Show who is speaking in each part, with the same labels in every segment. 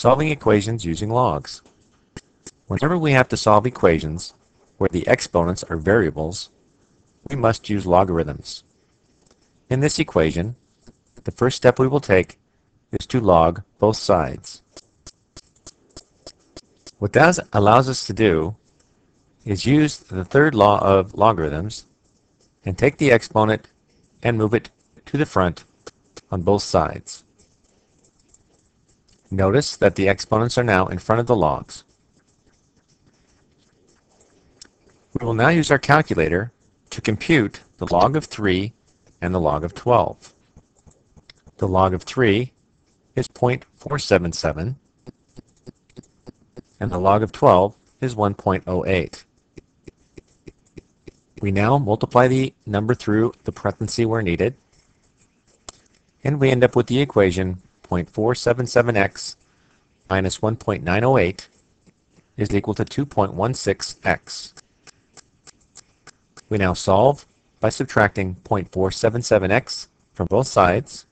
Speaker 1: Solving equations using logs. Whenever we have to solve equations where the exponents are variables, we must use logarithms. In this equation, the first step we will take is to log both sides. What that allows us to do is use the third law of logarithms and take the exponent and move it to the front on both sides. Notice that the exponents are now in front of the logs. We will now use our calculator to compute the log of 3 and the log of 12. The log of 3 is 0.477 and the log of 12 is 1.08. We now multiply the number through the parenthesis where needed and we end up with the equation 0.477x minus 1.908 is equal to 2.16x. We now solve by subtracting 0.477x from both sides,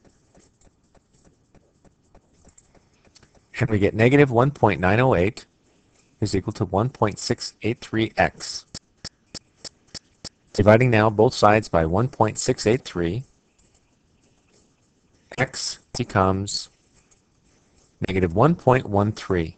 Speaker 1: and we get negative 1.908 is equal to 1.683x. Dividing now both sides by 1.683, x becomes negative 1.13.